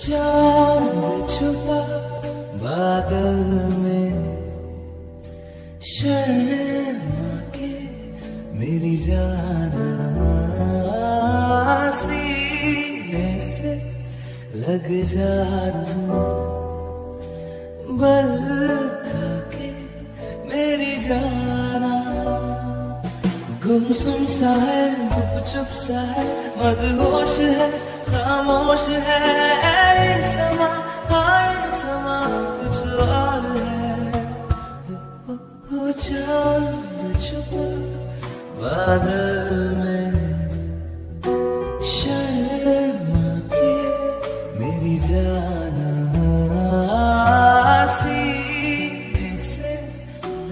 चाँद छुपा बादल में। शर्मा के मेरी जाना सीने से लग जा तू। बल के मेरी जाना। गुमसुम सा है गुप चुप सा है मदहोश है, खामोश है। चाँद छुपा बादल में शर्मा के मेरी जाना सीने से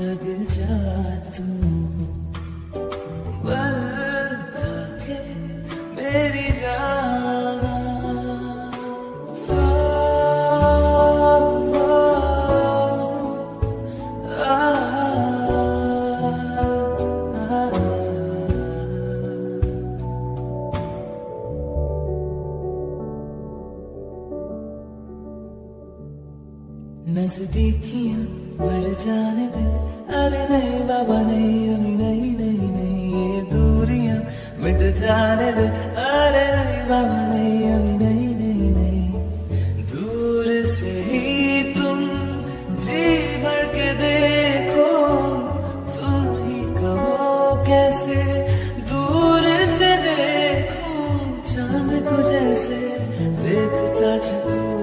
लग जा तू। बल के मेरी नजदीकियाँ बढ़ जाने दे। अरे नहीं बाबा, नहीं अभी नहीं नहीं नहीं, ये दूरियाँ मिट जाने दे। अरे नहीं बाबा, नहीं अभी नहीं नहीं नहीं, दूर से ही तुम जी भर के देखो। तुम ही कहो कैसे दूर से देखो। चाँद को जैसे देखता चलो।